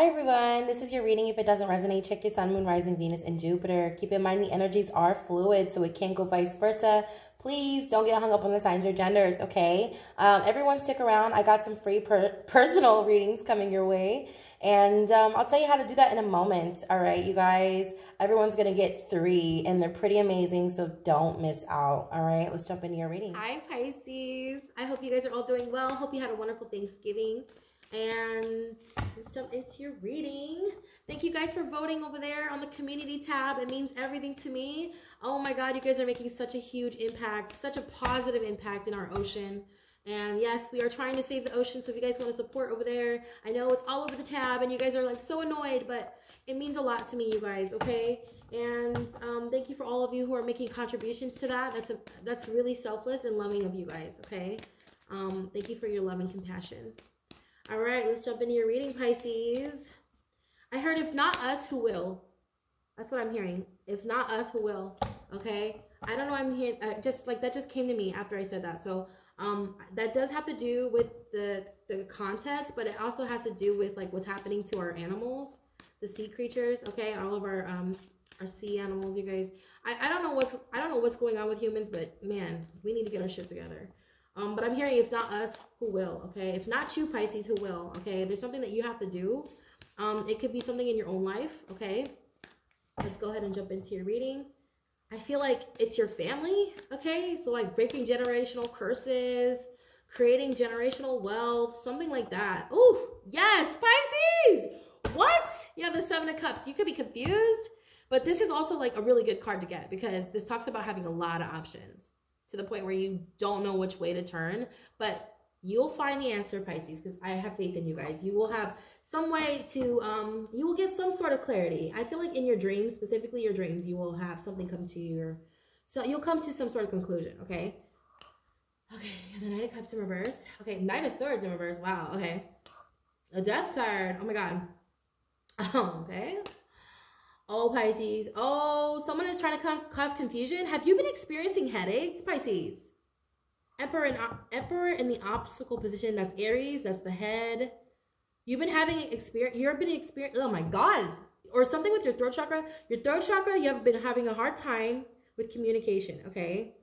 Hi everyone, this is your reading. If it doesn't resonate, check your sun, moon, rising, Venus, and Jupiter. Keep in mind the energies are fluid, so it can go vice versa. Please don't get hung up on the signs or genders, okay? Um, everyone stick around. I got some free per personal readings coming your way. And um, I'll tell you how to do that in a moment, all right, you guys? Everyone's going to get three, and they're pretty amazing, so don't miss out, all right? Let's jump into your reading. Hi, Pisces. I hope you guys are all doing well. Hope you had a wonderful Thanksgiving. And let's jump into your reading. Thank you guys for voting over there on the community tab. It means everything to me. Oh my God, you guys are making such a huge impact, such a positive impact in our ocean. And yes, we are trying to save the ocean. So if you guys want to support over there, I know it's all over the tab and you guys are like so annoyed, but it means a lot to me, you guys, okay? And um, thank you for all of you who are making contributions to that. That's a, that's really selfless and loving of you guys, okay? Um, thank you for your love and compassion. All right, let's jump into your reading, Pisces. I heard if not us, who will? That's what I'm hearing. If not us, who will? Okay. I don't know. I'm hearing uh, just like that just came to me after I said that. So um, that does have to do with the the contest, but it also has to do with like what's happening to our animals, the sea creatures. Okay, all of our um our sea animals. You guys, I I don't know what's I don't know what's going on with humans, but man, we need to get our shit together. Um, but I'm hearing if not us, who will? Okay, if not you, Pisces, who will? Okay, there's something that you have to do. Um, it could be something in your own life. Okay, let's go ahead and jump into your reading. I feel like it's your family. Okay, so like breaking generational curses, creating generational wealth, something like that. Oh, yes, Pisces. What? Yeah, the Seven of Cups. You could be confused, but this is also like a really good card to get because this talks about having a lot of options to the point where you don't know which way to turn. But you'll find the answer, Pisces, because I have faith in you guys. You will have some way to, um, you will get some sort of clarity. I feel like in your dreams, specifically your dreams, you will have something come to your, so you'll come to some sort of conclusion, okay? Okay, the Knight of Cups in reverse. Okay, Knight of Swords in reverse. Wow, okay. A Death card. Oh my God. Oh, okay. Oh, Pisces. Oh, someone is trying to cause confusion. Have you been experiencing headaches, Pisces? Emperor in, Emperor in the obstacle position. That's Aries. That's the head. You've been having experience. You've been experience. Oh my God. Or something with your throat chakra. Your throat chakra, you have been having a hard time with communication, okay?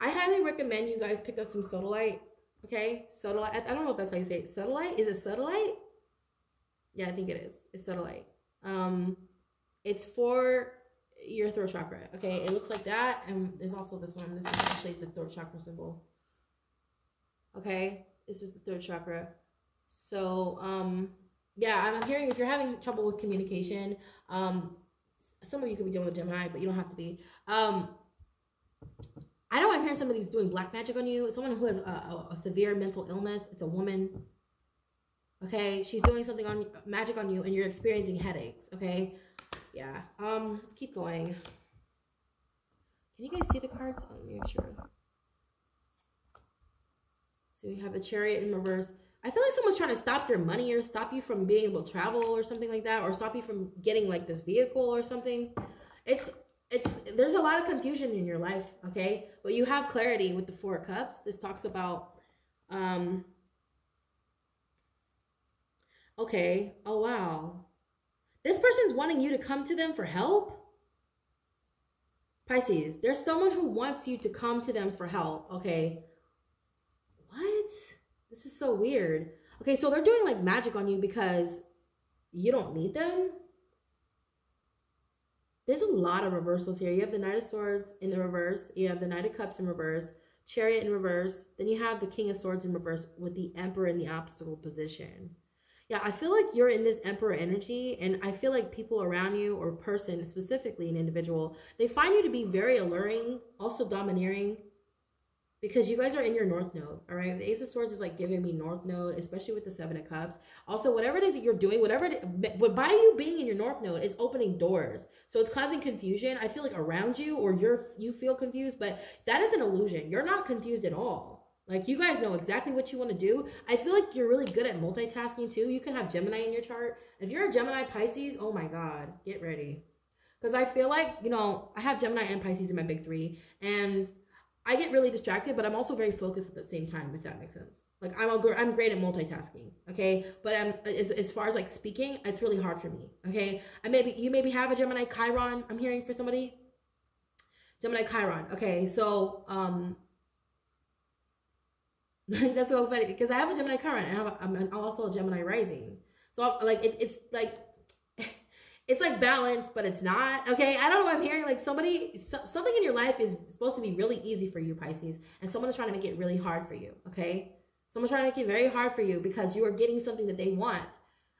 I highly recommend you guys pick up some sodalite, okay? Sodalite. I, I don't know if that's how you say it. Sodalite? Is it sodalite? Yeah, I think it is. It's sodalite. Um, it's for your throat chakra. Okay, it looks like that, and there's also this one. This is actually the throat chakra symbol. Okay, this is the third chakra. So, um, yeah, I'm hearing if you're having trouble with communication, um, some of you could be dealing with Gemini, but you don't have to be. Um, I know I'm hearing somebody's doing black magic on you. It's someone who has a, a, a severe mental illness. It's a woman. Okay, she's doing something on magic on you, and you're experiencing headaches. Okay, yeah. Um, let's keep going. Can you guys see the cards? Let me make sure. So we have the chariot in reverse. I feel like someone's trying to stop your money or stop you from being able to travel or something like that, or stop you from getting like this vehicle or something. It's it's there's a lot of confusion in your life, okay? But you have clarity with the four cups. This talks about um okay, oh wow. This person's wanting you to come to them for help. Pisces, there's someone who wants you to come to them for help. Okay. What? This is so weird. Okay, so they're doing like magic on you because you don't need them. There's a lot of reversals here. You have the Knight of Swords in the reverse. You have the Knight of Cups in reverse. Chariot in reverse. Then you have the King of Swords in reverse with the Emperor in the obstacle position. Yeah, I feel like you're in this emperor energy, and I feel like people around you, or person specifically, an individual, they find you to be very alluring, also domineering, because you guys are in your north node. All right, the Ace of Swords is like giving me north node, especially with the Seven of Cups. Also, whatever it is that you're doing, whatever, it, but by you being in your north node, it's opening doors. So it's causing confusion. I feel like around you, or you're you feel confused, but that is an illusion. You're not confused at all like you guys know exactly what you want to do. I feel like you're really good at multitasking too. You can have Gemini in your chart. If you're a Gemini Pisces, oh my God, get ready. Because I feel like, you know, I have Gemini and Pisces in my big three. And I get really distracted, but I'm also very focused at the same time, if that makes sense. Like I'm a, I'm great at multitasking, okay? But I'm as, as far as like speaking, it's really hard for me, okay? I maybe you maybe have a Gemini Chiron. I'm hearing for somebody. Gemini Chiron. Okay, so um that's so funny because I have a Gemini Chiron and I have a, I'm also a Gemini rising. So I'm, like it, it's like it's like balance, but it's not. Okay, I don't know. I'm hearing like somebody, so, something in your life is supposed to be really easy for you, Pisces, and someone is trying to make it really hard for you. Okay, someone's trying to make it very hard for you because you are getting something that they want.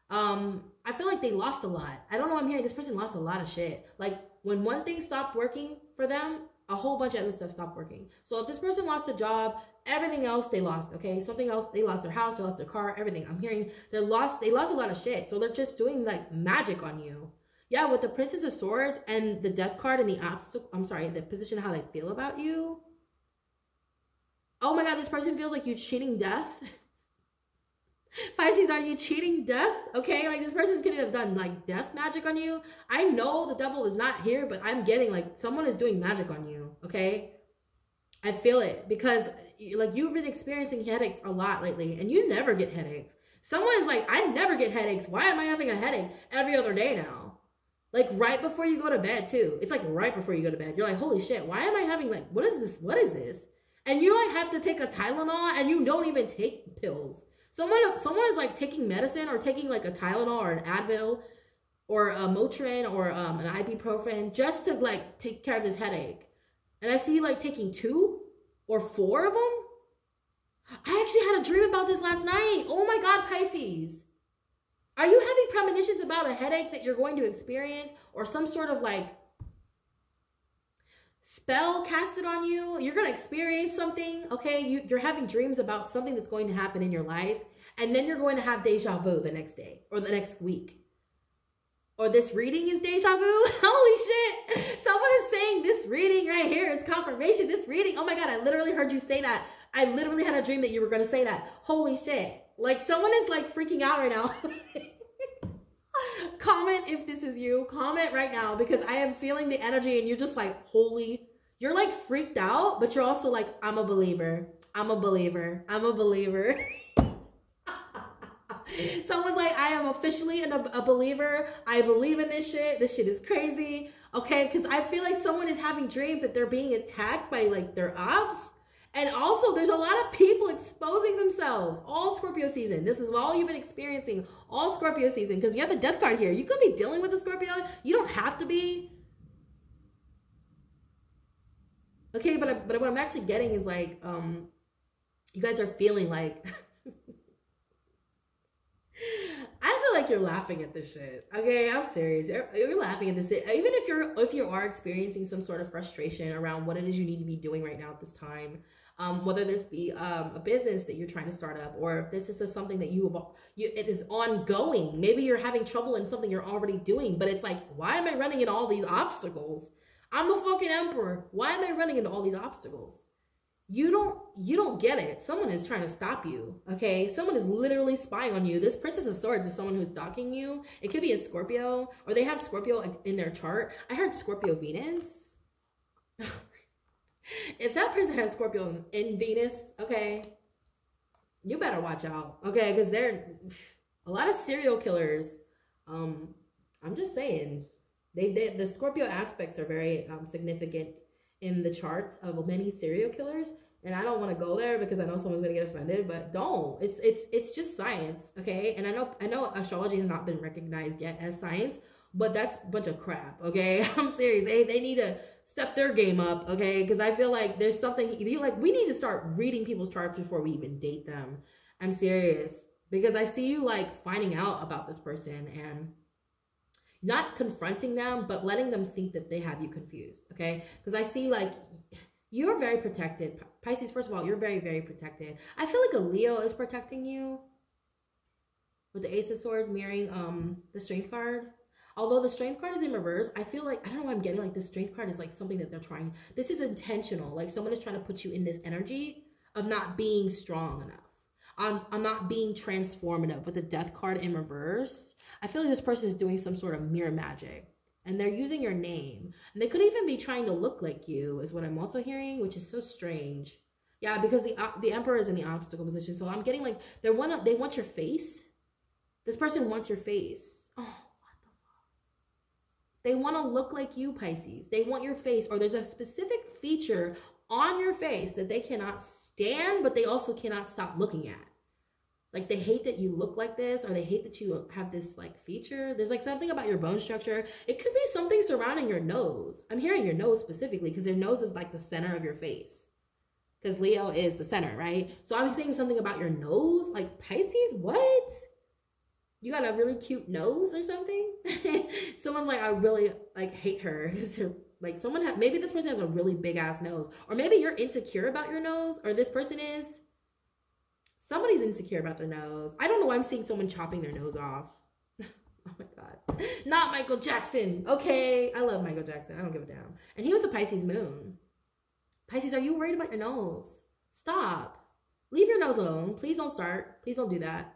Um, I feel like they lost a lot. I don't know. I'm hearing this person lost a lot of shit. Like when one thing stopped working for them, a whole bunch of other stuff stopped working. So if this person lost a job, everything else they lost. Okay, something else they lost their house, they lost their car, everything. I'm hearing they lost. They lost a lot of shit. So they're just doing like magic on you yeah, with the Princess of Swords and the Death card and the obstacle, I'm sorry, the position how they feel about you. Oh my God, this person feels like you cheating death. Pisces, are you cheating death? Okay, like this person could have done like death magic on you. I know the devil is not here, but I'm getting like someone is doing magic on you. Okay, I feel it because like you've been experiencing headaches a lot lately, and you never get headaches. Someone is like, I never get headaches. Why am I having a headache every other day now? Like right before you go to bed too. It's like right before you go to bed. You're like, holy shit, why am I having like what is this? What is this? And you like have to take a Tylenol and you don't even take pills. Someone someone is like taking medicine or taking like a Tylenol or an Advil or a Motrin or um, an ibuprofen just to like take care of this headache. And I see you like taking two or four of them. I actually had a dream about this last night. Oh my God, Pisces. Are you having premonitions about a headache that you're going to experience or some sort of like spell casted on you? You're going to experience something, okay? You, you're having dreams about something that's going to happen in your life, and then you're going to have deja vu the next day or the next week. Or this reading is deja vu? Holy shit. Someone is saying this reading right here is confirmation. This reading, oh my God, I literally heard you say that. I literally had a dream that you were going to say that. Holy shit. Like someone is like freaking out right now. Comment if this is you. Comment right now because I am feeling the energy and you're just like, holy, you're like freaked out, but you're also like, I'm a believer. I'm a believer. I'm a believer. Someone's like, I am officially a, a believer. I believe in this shit. This shit is crazy. Okay, because I feel like someone is having dreams that they're being attacked by like their ops and also, there's a lot of people exposing themselves all Scorpio season. This is all you've been experiencing all Scorpio season because you have the death card here. You could be dealing with a Scorpio. You don't have to be. Okay, but, but what I'm actually getting is like, um, you guys are feeling like. I feel like you're laughing at this shit. Okay, I'm serious. You're, you're laughing at this. Shit. Even if you're if you are experiencing some sort of frustration around what it is you need to be doing right now at this time, um, whether this be um, a business that you're trying to start up or if this is something that you have you, it is ongoing. Maybe you're having trouble in something you're already doing but it's like why am i running into all these obstacles? I'm the fucking emperor. Why am i running into all these obstacles? You don't you don't get it. Someone is trying to stop you okay? Someone is literally spying on you. This princess of swords is someone who's stalking you. It could be a scorpio or they have scorpio in their chart. I heard scorpio venus if that person has Scorpio in Venus, okay, you better watch out, okay? Because they're a lot of serial killers. Um, I'm just saying, they, they the Scorpio aspects are very um, significant in the charts of many serial killers. And I don't want to go there because I know someone's gonna get offended, but don't. It's it's it's just science, okay? And I know I know astrology has not been recognized yet as science, but that's a bunch of crap, okay? I'm serious. They they need to step their game up, okay? Because I feel like there's something you like. We need to start reading people's charts before we even date them. I'm serious because I see you like finding out about this person and not confronting them, but letting them think that they have you confused, okay? Because I see like you're very protected. Pisces, first of all, you're very, very protected. I feel like a Leo is protecting you with the Ace of Swords mirroring um the Strength card. Although the strength card is in reverse, I feel like, I don't know I'm getting like the strength card is like something that they're trying. This is intentional. Like someone is trying to put you in this energy of not being strong enough. I'm, I'm not being transformative with the death card in reverse. I feel like this person is doing some sort of mirror magic. and they're using your name. And they could even be trying to look like you, is what I'm also hearing, which is so strange. Yeah, because the uh, the emperor is in the obstacle position, so I'm getting like they want they want your face. This person wants your face. Oh? They want to look like you, Pisces. They want your face, or there's a specific feature on your face that they cannot stand, but they also cannot stop looking at. Like they hate that you look like this, or they hate that you have this like feature. There's like something about your bone structure. It could be something surrounding your nose. I'm hearing your nose specifically because your nose is like the center of your face. Because Leo is the center, right? So I'm saying something about your nose, like Pisces. What? You got a really cute nose or something? Someone's like, I really like hate her like someone has maybe this person has a really big ass nose, or maybe you're insecure about your nose, or this person is Somebody's insecure about their nose. I don't know why I'm seeing someone chopping their nose off. oh my God. Not Michael Jackson. Okay. I love Michael Jackson. I don't give a damn. And he was a Pisces moon. Pisces, are you worried about your nose? Stop. Leave your nose alone. Please don't start. Please don't do that.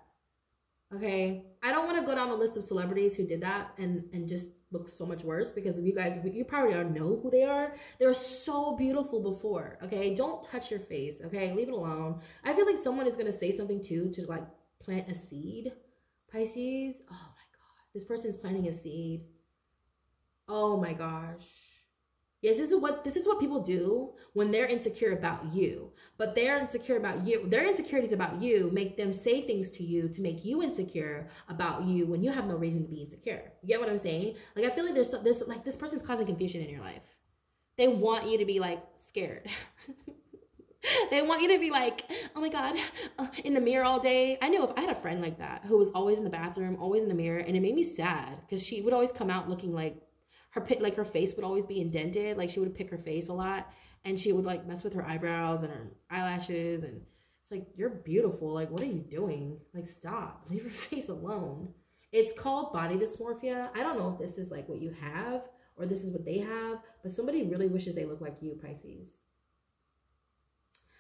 Okay. I don't want to go down the list of celebrities who did that and, and just look so much worse because you guys you probably already know who they are. They were so beautiful before okay? Don't touch your face okay? Leave it alone. I feel like someone is to say something too to like plant a seed pisces. Oh my god this person is planting a seed. Oh my gosh Yes, this is what this is what people do when they're insecure about you. But they're insecure about you. Their insecurities about you make them say things to you to make you insecure about you when you have no reason to be insecure. You get what I'm saying? Like I feel like there's there's like this person's causing confusion in your life. They want you to be like scared. they want you to be like, oh my God, uh, in the mirror all day. I know if I had a friend like that who was always in the bathroom, always in the mirror, and it made me sad because she would always come out looking like her like her face would always be indented. Like she would pick her face a lot, and she would like mess with her eyebrows and her eyelashes, and it's like you're beautiful. Like what are you doing? Like stop. Leave your face alone. It's called body dysmorphia. I don't know if this is like what you have or this is what they have, but somebody really wishes they look like you, Pisces.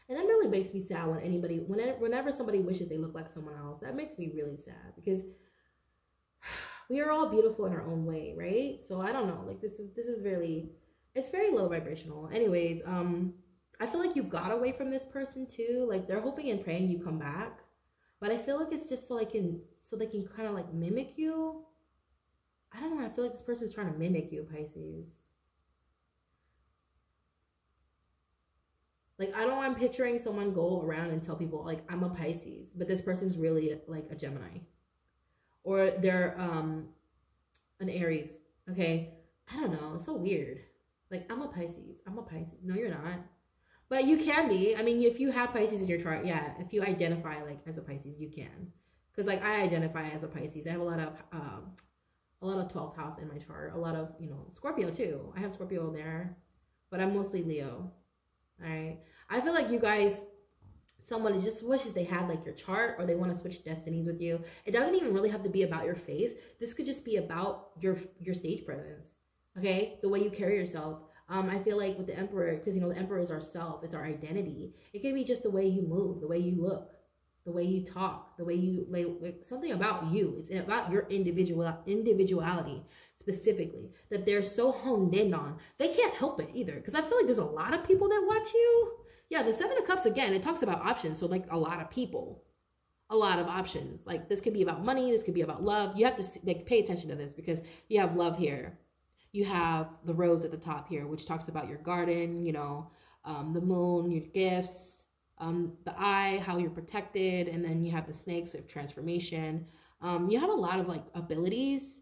And that really makes me sad when anybody, whenever, whenever somebody wishes they look like someone else, that makes me really sad because we are all beautiful in our own way, right? So I don't know. Like this is this is really it's very low vibrational. Anyways, um I feel like you got away from this person too. Like they're hoping and praying you come back. But I feel like it's just so like can so they can kind of like mimic you. I don't know. I feel like this person's trying to mimic you, Pisces. Like I don't want picturing someone go around and tell people like I'm a Pisces, but this person's really like a Gemini or they're um an Aries. Okay. I don't know. It's so weird. Like I'm a Pisces. I'm a Pisces. No, you're not. But you can be. I mean, if you have Pisces in your chart, yeah. If you identify like as a Pisces, you can. Because like I identify as a Pisces. I have a lot of um a lot of 12th house in my chart. A lot of, you know, Scorpio too. I have Scorpio there. But I'm mostly Leo. All right. I feel like you guys someone just wishes they had like your chart or they want to switch destinies with you. It doesn't even really have to be about your face. This could just be about your your stage presence. Okay? The way you carry yourself. Um, I feel like with the emperor, because you know the emperor is our self, it's our identity. It can be just the way you move, the way you look, the way you talk, the way you like, like something about you. It's about your individual individuality specifically that they're so honed in on. They can't help it either, because I feel like there's a lot of people that watch you yeah, the Seven of Cups, again, it talks about options. So, like, a lot of people, a lot of options. Like, this could be about money, this could be about love. You have to like pay attention to this because you have love here. You have the rose at the top here, which talks about your garden, you know, um, the moon, your gifts, um, the eye, how you're protected, and then you have the snakes of transformation. Um, you have a lot of like abilities.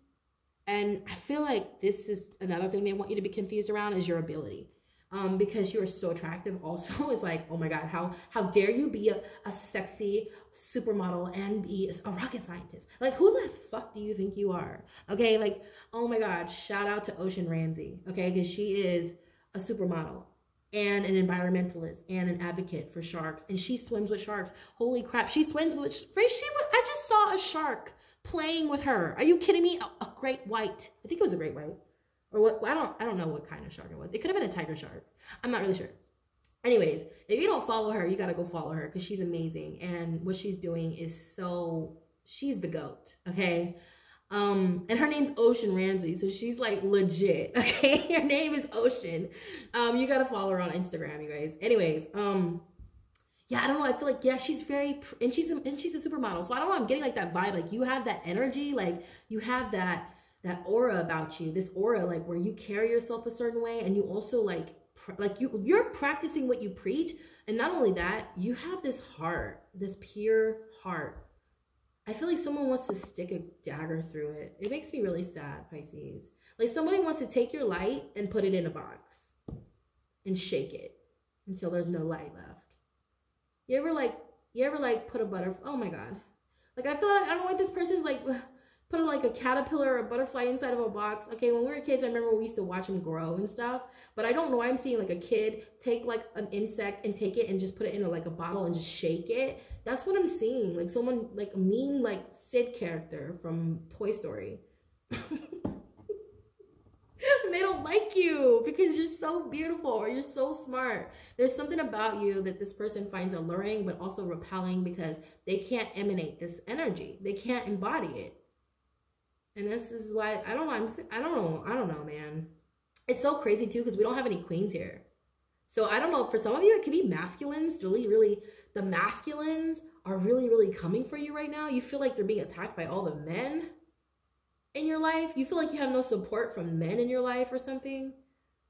And I feel like this is another thing they want you to be confused around is your ability um, because you're so attractive also it's like oh my god how how dare you be a, a sexy supermodel and be a rocket scientist? Like who the fuck do you think you are? Okay like oh my god shout out to ocean ramsey okay? Because she is a supermodel and an environmentalist and an advocate for sharks and she swims with sharks. Holy crap she swims with she i just saw a shark playing with her. Are you kidding me? A, a great white i think it was a great white or what I don't I don't know what kind of shark it was. It could have been a tiger shark. I'm not really sure. Anyways, if you don't follow her, you got to go follow her cuz she's amazing and what she's doing is so she's the goat, okay? Um, and her name's Ocean Ramsey, so she's like legit. Okay, her name is Ocean. Um, you gotta follow her on Instagram, you guys. Anyways, um, yeah, I don't know. I feel like yeah, she's very and she's a, and she's a supermodel. So I don't know. I'm getting like that vibe. Like you have that energy. Like you have that that aura about you. This aura, like where you carry yourself a certain way, and you also like like you you're practicing what you preach. And not only that, you have this heart, this pure heart I feel like someone wants to stick a dagger through it. It makes me really sad, Pisces. Like somebody wants to take your light and put it in a box and shake it until there's no light left. You ever like, you ever like put a butterfly? Oh my God. Like I feel like, I don't what this person's like, put like a caterpillar or a butterfly inside of a box. Okay, when we were kids, I remember we used to watch them grow and stuff. But I don't know why I'm seeing like a kid take like an insect and take it and just put it in a, like a bottle and just shake it. That's what I'm seeing. Like someone like a mean like Sid character from Toy Story. they don't like you because you're so beautiful or you're so smart. There's something about you that this person finds alluring but also repelling because they can't emanate this energy. They can't embody it. And this is why I don't know. I'm I don't know. I don't know, man. It's so crazy too because we don't have any queens here. So I don't know. For some of you, it could be masculines. Really, really, the masculines are really, really coming for you right now. You feel like you're being attacked by all the men in your life. You feel like you have no support from men in your life or something.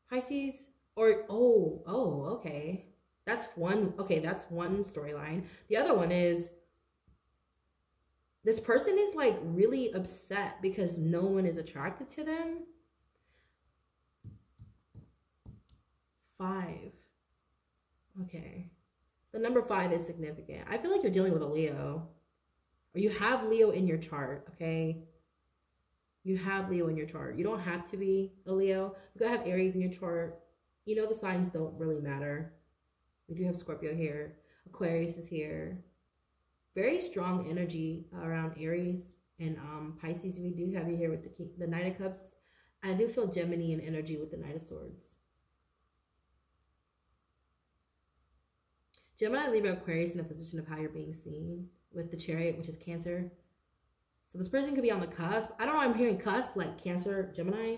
Pisces. Or oh, oh, okay. That's one. Okay, that's one storyline. The other one is this person is like really upset because no one is attracted to them. Five. Okay. The number five is significant. I feel like you're dealing with a Leo. Or you have Leo in your chart, okay? You have Leo in your chart. You don't have to be a Leo. You gotta have Aries in your chart. You know the signs don't really matter. We do have Scorpio here. Aquarius is here very strong energy around Aries and um, Pisces. We do have you here with the King, the Knight of Cups. I do feel Gemini and energy with the Knight of Swords. Gemini, Libra, Aquarius in a position of how you're being seen with the Chariot, which is Cancer. So this person could be on the cusp. I don't know. I'm hearing cusp like Cancer, Gemini.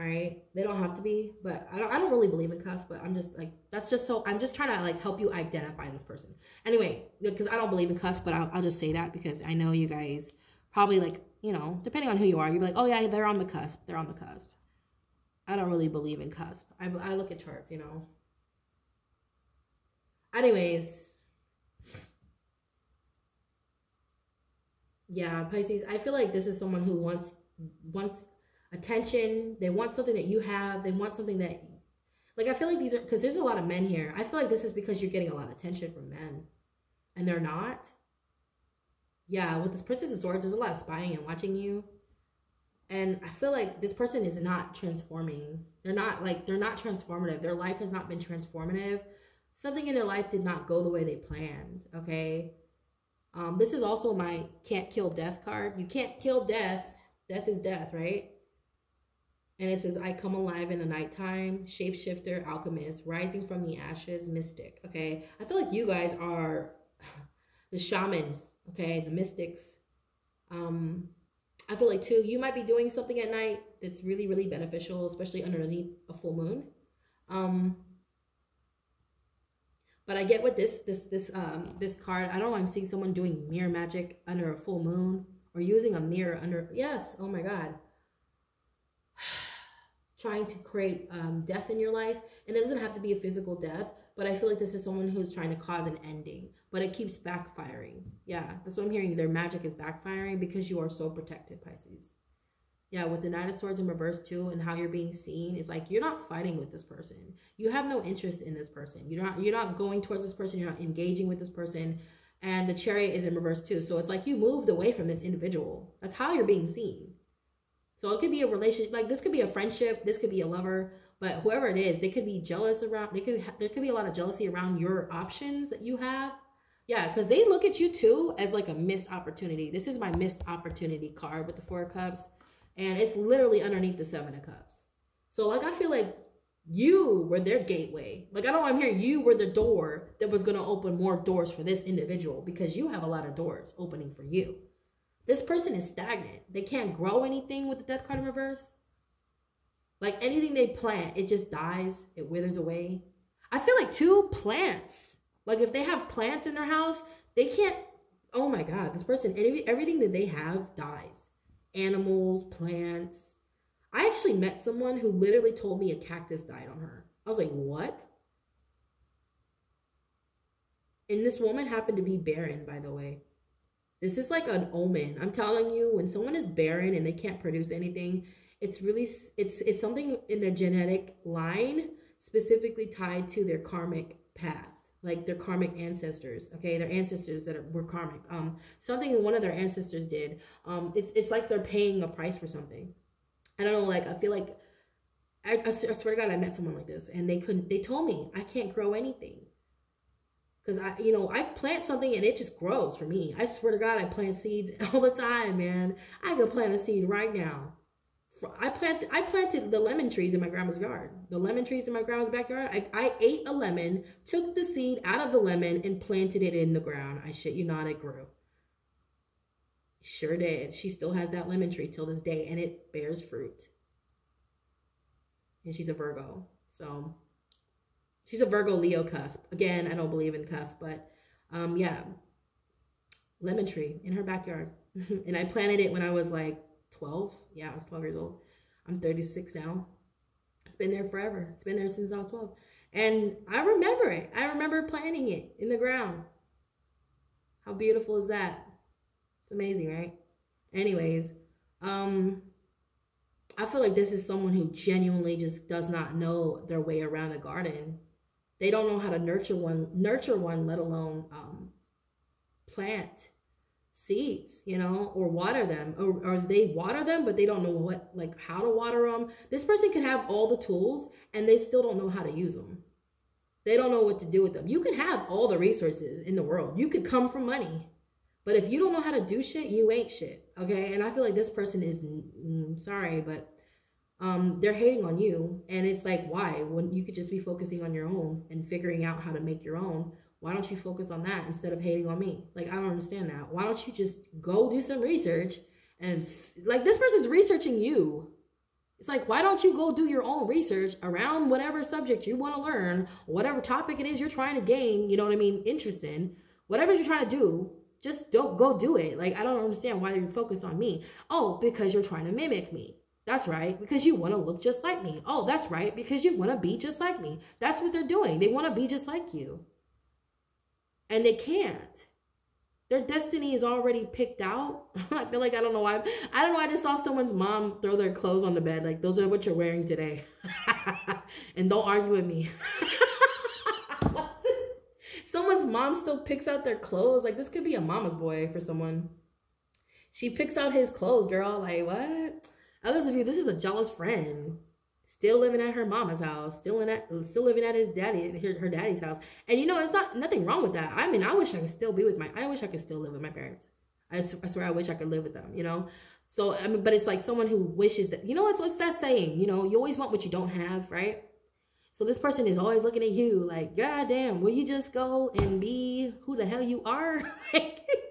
All right, they don't have to be, but I don't. I don't really believe in cusp, but I'm just like that's just so. I'm just trying to like help you identify this person. Anyway, because I don't believe in cusp, but I'll, I'll just say that because I know you guys probably like you know depending on who you are, you're like, oh yeah, they're on the cusp. They're on the cusp. I don't really believe in cusp. I I look at charts, you know. Anyways, yeah, Pisces. I feel like this is someone who wants wants attention. They want something that you have. They want something that, like, I feel like these are, because there's a lot of men here. I feel like this is because you're getting a lot of attention from men and they're not. Yeah, with this Princess of Swords, there's a lot of spying and watching you. And I feel like this person is not transforming. They're not like, they're not transformative. Their life has not been transformative. Something in their life did not go the way they planned, okay? Um, this is also my can't kill death card. You can't kill death. Death is death, right? And it says, I come alive in the nighttime, shapeshifter, alchemist, rising from the ashes, mystic. Okay. I feel like you guys are the shamans, okay, the mystics. Um, I feel like too, you might be doing something at night that's really, really beneficial, especially underneath a full moon. Um, but I get what this this this um this card. I don't know. I'm seeing someone doing mirror magic under a full moon or using a mirror under. Yes. Oh my god trying to create um, death in your life. And it doesn't have to be a physical death, but I feel like this is someone who's trying to cause an ending, but it keeps backfiring. Yeah, that's what I'm hearing. Their magic is backfiring because you are so protected, Pisces. Yeah, with the Knight of Swords in reverse too, and how you're being seen is like you're not fighting with this person. You have no interest in this person. You're not you're not going towards this person. You're not engaging with this person. And the Chariot is in reverse too. So it's like you moved away from this individual. That's how you're being seen. So it could be a relationship, like this could be a friendship, this could be a lover, but whoever it is, they could be jealous around. They could there could be a lot of jealousy around your options that you have. Yeah, because they look at you too as like a missed opportunity. This is my missed opportunity card with the four of cups, and it's literally underneath the seven of cups. So like I feel like you were their gateway. Like I don't I'm hearing you were the door that was gonna open more doors for this individual because you have a lot of doors opening for you This person is stagnant. They can't grow anything with the death card in reverse. Like anything they plant, it just dies, it withers away. I feel like two plants. Like if they have plants in their house, they can't. Oh my God, this person, everything that they have dies. Animals, plants. I actually met someone who literally told me a cactus died on her. I was like, what? And this woman happened to be barren, by the way. This is like an omen. I'm telling you, when someone is barren and they can't produce anything, it's really it's it's something in their genetic line specifically tied to their karmic path like their karmic ancestors okay? Their ancestors that are, were karmic. Um something one of their ancestors did um it's it's like they're paying a price for something. I don't know like i feel like I, I, swear to god i met someone like this and they couldn't they told me i can't grow anything because i you know i plant something and it just grows for me i swear to god i plant seeds all the time man i can plant a seed right now I planted I planted the lemon trees in my grandma's yard. The lemon trees in my grandma's backyard. I, I ate a lemon, took the seed out of the lemon, and planted it in the ground. I shit you not, it grew. Sure did. She still has that lemon tree till this day, and it bears fruit. And she's a Virgo. So she's a Virgo Leo cusp. Again, I don't believe in cusp, but um, yeah. Lemon tree in her backyard. and I planted it when I was like 12. Yeah, I was 12 years old. I'm 36 now. It's been there forever. It's been there since I was 12. And I remember it. I remember planting it in the ground. How beautiful is that? It's amazing, right? Anyways, um, I feel like this is someone who genuinely just does not know their way around a garden. They don't know how to nurture one, nurture one, let alone um, plant seeds, you know, or water them, or, or they water them, but they don't know what, like how to water them. This person can have all the tools and they still don't know how to use them. They don't know what to do with them. You can have all the resources in the world. You could come from money. But if you don't know how to do shit, you ain't shit. Okay. And I feel like this person is mm, sorry, but um, they're hating on you. And it's like, why? When you could just be focusing on your own and figuring out how to make your own why don't you focus on that instead of hating on me? Like, I don't understand that. Why don't you just go do some research and, like, this person's researching you. It's like, why don't you go do your own research around whatever subject you want to learn, whatever topic it is you're trying to gain, you know what I mean, interest in, whatever you're trying to do, just don't go do it. Like, I don't understand why you're focused on me. Oh, because you're trying to mimic me. That's right, because you want to look just like me. Oh, that's right, because you want to be just like me. That's what they're doing. They want to be just like you and they can't. Their destiny is already picked out. I feel like I don't know why. I don't know. Why I just saw someone's mom throw their clothes on the bed. Like, those are what you're wearing today. and don't argue with me. someone's mom still picks out their clothes. Like, this could be a mama's boy for someone. She picks out his clothes, girl. Like, what? Others of you, this is a jealous friend still living at her mama's house, still in at, still living at his daddy, her, her daddy's house. And you know, it's not nothing wrong with that. I mean, I wish I could still be with my, I wish I could still live with my parents. I, I swear, I wish I could live with them. You know. So I mean, but it's like someone who wishes that you know what's what's that saying? You know, you always want what you don't have, right? So this person is always looking at you like, God damn, will you just go and be who the hell you are?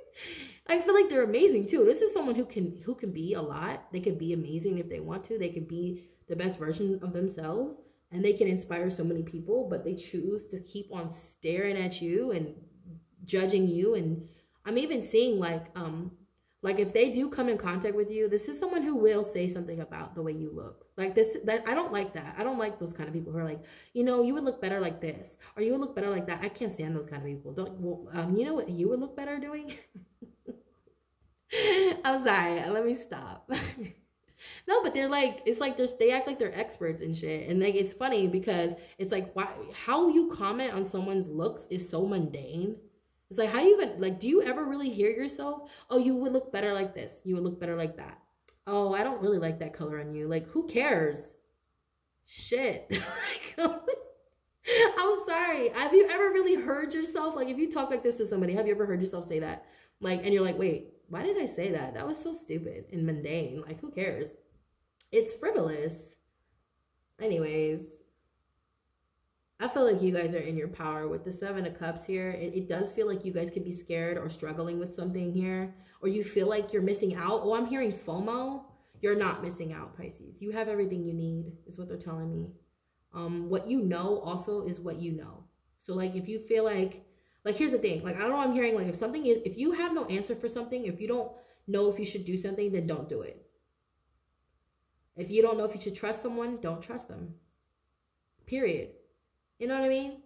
I feel like they're amazing too. This is someone who can who can be a lot. They can be amazing if they want to. They can be the best version of themselves and they can inspire so many people, but they choose to keep on staring at you and judging you. And I'm even seeing like, um, like if they do come in contact with you, this is someone who will say something about the way you look. Like this, that I don't like that. I don't like those kind of people who are like, you know, you would look better like this, or you would look better like that. I can't stand those kind of people. Don't, well, um, you know what you would look better doing? I'm sorry. Let me stop. No, but they're like, it's like they're they act like they're experts and shit. And like it's funny because it's like why how you comment on someone's looks is so mundane. It's like how you gonna like do you ever really hear yourself? Oh, you would look better like this. You would look better like that. Oh, I don't really like that color on you. Like, who cares? Shit. I'm sorry. Have you ever really heard yourself? Like, if you talk like this to somebody, have you ever heard yourself say that? Like, and you're like, wait, why did I say that? That was so stupid and mundane. Like, who cares? It's frivolous. Anyways, I feel like you guys are in your power with the Seven of Cups here. It, it, does feel like you guys could be scared or struggling with something here, or you feel like you're missing out. Oh, I'm hearing FOMO. You're not missing out, Pisces. You have everything you need, is what they're telling me. Um, what you know also is what you know. So, like, if you feel like, like, here's the thing. Like, I don't know. I'm hearing like if something is, if you have no answer for something, if you don't know if you should do something, then don't do it. If you don't know if you should trust someone, don't trust them. Period. You know what I mean?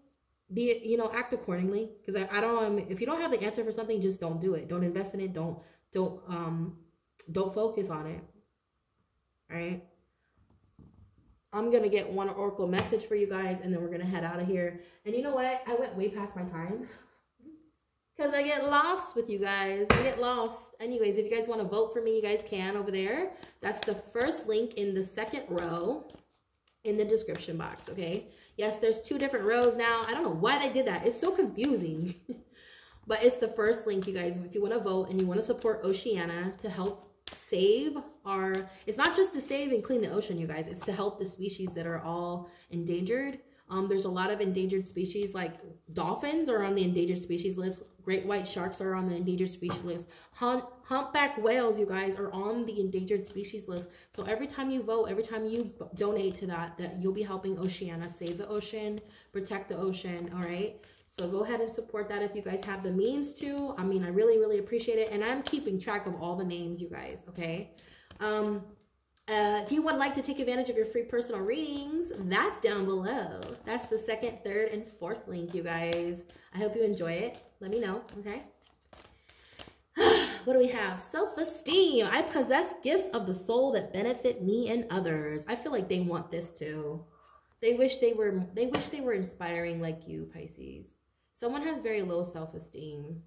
Be it, you know, act accordingly. Because I, I don't if you don't have the answer for something, just don't do it. Don't invest in it. Don't don't um don't focus on it. All right. I'm gonna get one oracle message for you guys, and then we're gonna head out of here. And you know what? I went way past my time. Because I get lost with you guys. I get lost. Anyways, if you guys want to vote for me, you guys can over there. That's the first link in the second row in the description box, okay? Yes, there's two different rows now. I don't know why they did that. It's so confusing. but it's the first link, you guys. If you want to vote and you want to support Oceana to help save our... It's not just to save and clean the ocean, you guys. It's to help the species that are all endangered. Um, there's a lot of endangered species like dolphins are on the endangered species list. Great white sharks are on the endangered species list. Humpback whales, you guys, are on the endangered species list. So every time you vote, every time you donate to that, that you'll be helping Oceana save the ocean, protect the ocean, all right? So go ahead and support that if you guys have the means to. I mean, I really, really appreciate it. And I'm keeping track of all the names, you guys, okay? Um, uh, if you would like to take advantage of your free personal readings, that's down below. That's the second, third, and fourth link, you guys. I hope you enjoy it. Let me know, okay? what do we have? Self-esteem. I possess gifts of the soul that benefit me and others. I feel like they want this too. They wish they were they wish they were inspiring like you, Pisces. Someone has very low self-esteem.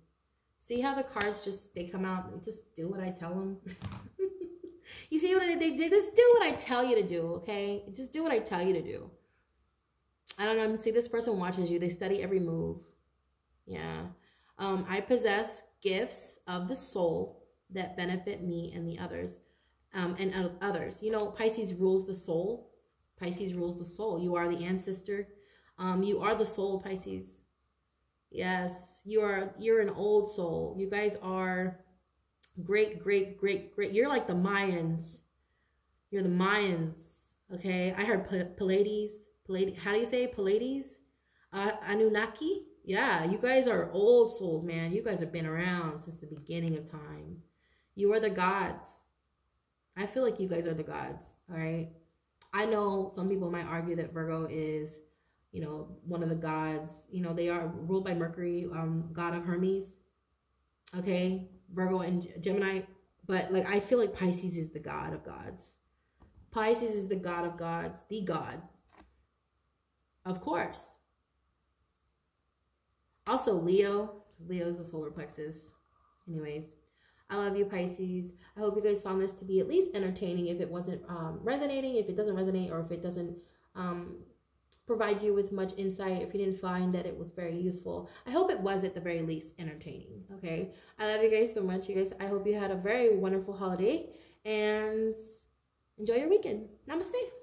See how the cards just they come out and just do what I tell them. you see what I, they did? Just do what I tell you to do, okay? Just do what I tell you to do. I don't know. See, this person watches you. They study every move. Yeah. Um, I possess gifts of the soul that benefit me and the others um, and others. You know, Pisces rules the soul. Pisces rules the soul. You are the ancestor. Um, you are the soul, Pisces. Yes, you are. You're an old soul. You guys are great, great, great, great. You're like the Mayans. You're the Mayans. Okay, I heard Pallades. Pallades. How do you say Pallades? Uh, Anunnaki. Yeah, you guys are old souls, man. You guys have been around since the beginning of time. You are the gods. I feel like you guys are the gods, all right? I know some people might argue that Virgo is, you know, one of the gods. You know, they are ruled by Mercury, um, god of Hermes. Okay, Virgo and Gemini. But like I feel like Pisces is the god of gods. Pisces is the god of gods, the god. Of course. Also, Leo. Leo is the solar plexus. Anyways, I love you, Pisces. I hope you guys found this to be at least entertaining if it wasn't um, resonating, if it doesn't resonate, or if it doesn't um, provide you with much insight, if you didn't find that it was very useful. I hope it was at the very least entertaining, okay? I love you guys so much. You guys, I hope you had a very wonderful holiday and enjoy your weekend. Namaste.